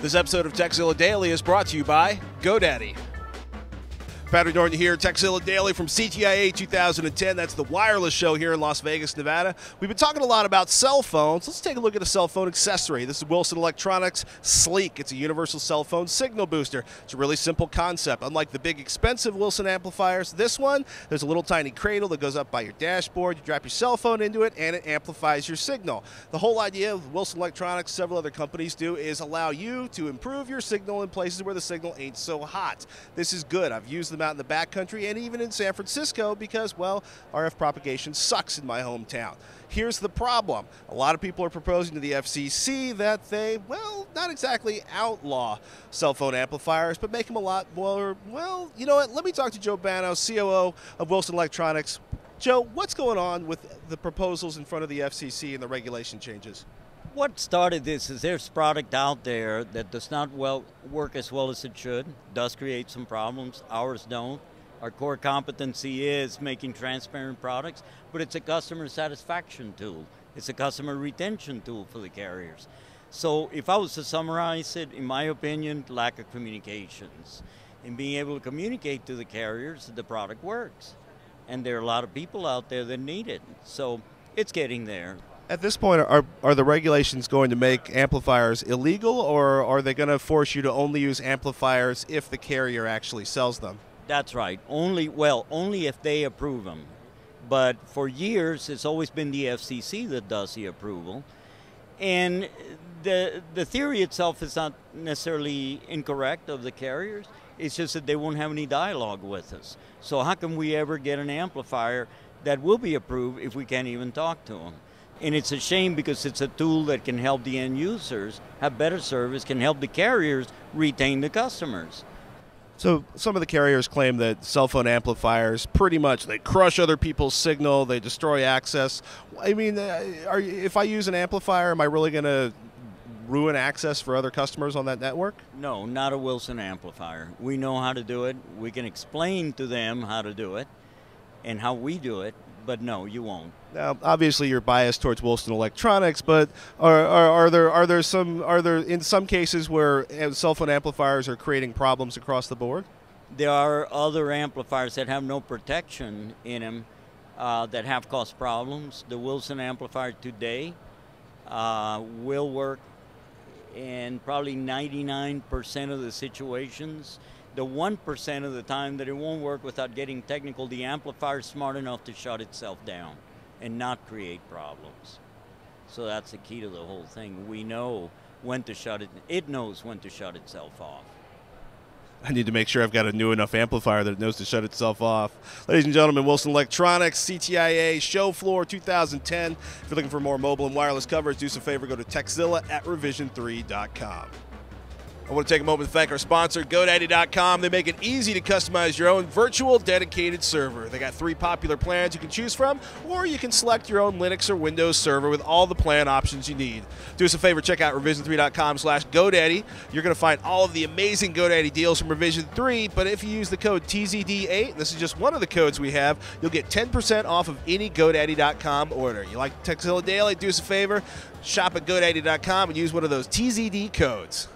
This episode of Tekzilla Daily is brought to you by GoDaddy. Patrick Norton here, Tekzilla Daily from CTIA 2010. That's the wireless show here in Las Vegas, Nevada. We've been talking a lot about cell phones. Let's take a look at a cell phone accessory. This is Wilson Electronics Sleek. It's a universal cell phone signal booster. It's a really simple concept. Unlike the big expensive Wilson amplifiers, this one, there's a little tiny cradle that goes up by your dashboard. You drop your cell phone into it and it amplifies your signal. The whole idea of Wilson Electronics, several other companies do, is allow you to improve your signal in places where the signal ain't so hot. This is good. I've used them out in the backcountry and even in San Francisco because, well, RF propagation sucks in my hometown. Here's the problem. A lot of people are proposing to the FCC that they, well, not exactly outlaw cell phone amplifiers, but make them a lot more, well, you know what? Let me talk to Joe Banos, COO of Wilson Electronics. Joe, what's going on with the proposals in front of the FCC and the regulation changes? What started this is there's product out there that does not well work as well as it should, does create some problems. Ours don't. Our core competency is making transparent products, but it's a customer satisfaction tool. It's a customer retention tool for the carriers. So if I was to summarize it, in my opinion, lack of communications. In being able to communicate to the carriers that the product works. And there are a lot of people out there that need it. So it's getting there. At this point, are, are the regulations going to make amplifiers illegal, or are they going to force you to only use amplifiers if the carrier actually sells them? That's right. Only, well, only if they approve them. But for years, it's always been the FCC that does the approval. And the, the theory itself is not necessarily incorrect of the carriers. It's just that they won't have any dialogue with us. So, how can we ever get an amplifier that will be approved if we can't even talk to them? And it's a shame because it's a tool that can help the end users have better service, can help the carriers retain the customers. So some of the carriers claim that cell phone amplifiers pretty much they crush other people's signal, they destroy access. I mean, uh, are, if I use an amplifier, am I really going to ruin access for other customers on that network? No, not a Wilson amplifier. We know how to do it. We can explain to them how to do it and how we do it, but no, you won't. Now, obviously, you're biased towards Wilson Electronics, but are, are, are, there are there some are there in some cases where uh, cell phone amplifiers are creating problems across the board? There are other amplifiers that have no protection in them uh, that have caused problems. The Wilson amplifier today uh, will work in probably 99% of the situations the 1% of the time that it won't work without getting technical, the amplifier is smart enough to shut itself down and not create problems. So that's the key to the whole thing. We know when to shut it, it knows when to shut itself off. I need to make sure I've got a new enough amplifier that it knows to shut itself off. Ladies and gentlemen, Wilson Electronics, CTIA, show floor 2010. If you're looking for more mobile and wireless coverage, do us a favor, go to Tekzilla at revision3.com. I want to take a moment to thank our sponsor, GoDaddy.com. They make it easy to customize your own virtual dedicated server. They got three popular plans you can choose from, or you can select your own Linux or Windows server with all the plan options you need. Do us a favor, check out revision3.com slash GoDaddy. You're going to find all of the amazing GoDaddy deals from Revision 3, but if you use the code TZD8, this is just one of the codes we have, you'll get 10% off of any GoDaddy.com order. You like Tekzilla Daily? Do us a favor, shop at GoDaddy.com and use one of those TZD codes.